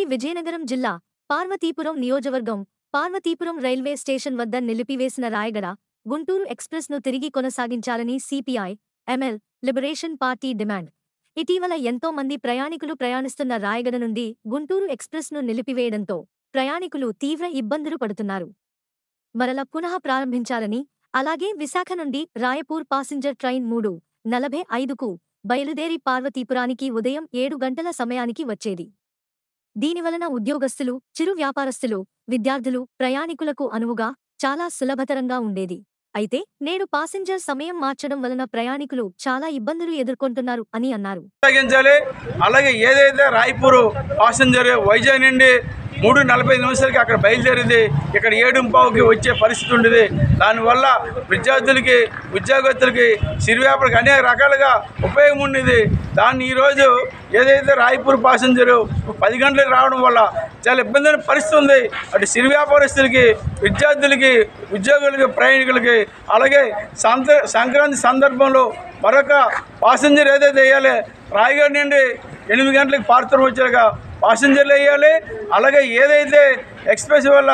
ఉమ్మడి విజయనగరం జిల్లా పార్వతీపురం నియోజకవర్గం పార్వతీపురం రైల్వే స్టేషన్ వద్ద నిలిపివేసిన రాయగడ గుంటూరు ఎక్స్ప్రెస్ను తిరిగి కొనసాగించాలని CPI ML liberation party demand. ఇటీవల ఎంతో మంది ప్రయాణికులు ప్రయాణిస్తున్న రాయగడ నుండి గుంటూరు ఎక్స్ప్రెస్ను నిలిపివేయడంతో ప్రయాణికులు తీవ్ర ఇబ్బందులు పడుతున్నారు. మరల పునః ప్రారంభించాలని అలాగే విశాఖ నుండి రాయపూర్ పాసింజర్ ట్రైన్ మూడు నలభై ఐదుకు బయలుదేరి పార్వతీపురానికి ఉదయం ఏడు గంటల సమయానికి వచ్చేది. దీనివలన ఉద్యోగస్తులు చిరు వ్యాపారస్తులు విద్యార్థులు ప్రయాణికులకు అనువుగా చాలా సులభతరంగా ఉండేది. అయితే నేడు పాసింజర్ సమయం మార్చడం వలన ప్రయాణికులు చాలా ఇబ్బందులు ఎదుర్కొంటున్నారు అని అన్నారు. అలాగే ఏదైతే రాయపూర్ పాసెంజర్ వైజాగ్ నుండి మూడు నలభై నిమిషాలకి అక్కడ బయలుదేరింది. ఇక్కడ ఏడుంపావుకి వచ్చే పరిస్థితి ఉండేది. దానివల్ల విద్యార్థులకి ఉద్యోగస్తులకి సిరి వ్యాపారికి అనేక రకాలుగా ఉపయోగం ఉండేది. దాన్ని ఈరోజు ఏదైతే రాయపూర్ ప్యాసింజరు పది గంటలకు రావడం వల్ల చాలా ఇబ్బంది పరిస్థితి ఉంది. అటు సిరి వ్యాపారస్తులకి విద్యార్థులకి ఉద్యోగులకి ప్రయాణికులకి అలాగే సంత సంక్రాంతి సందర్భంలో మరొక ప్యాసింజర్ ఏదైతే వేయాలి రాయగఢ్ నుండి ఎనిమిది గంటలకు పార్తరం వచ్చాక పాసెంజర్లు వేయాలి. అలాగే ఏదైతే ఎక్స్ప్రెస్ వల్ల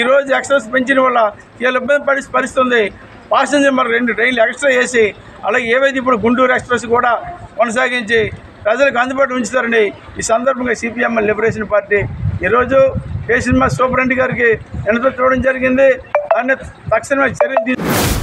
ఈరోజు ఎక్స్ప్రెస్ పెంచిన వల్ల వీళ్ళు ఇబ్బంది పడి పరిస్తుంది ఉంది పాసెంజర్ మరి రెండు ట్రైన్లు ఎక్స్ట్రా వేసి అలాగే ఏవైతే ఇప్పుడు గుంటూరు ఎక్స్ప్రెస్ కూడా కొనసాగించి ప్రజలకు అందుబాటులో ఉంచుతారండి. ఈ సందర్భంగా సిపిఎం లిబరేషన్ పార్టీ ఈరోజు కేసీఆర్ సినిమా సూపరింటెండెంట్ గారికి ఎంతో చూడడం జరిగింది. దాన్ని తక్షణమే చర్యలు తీసుకు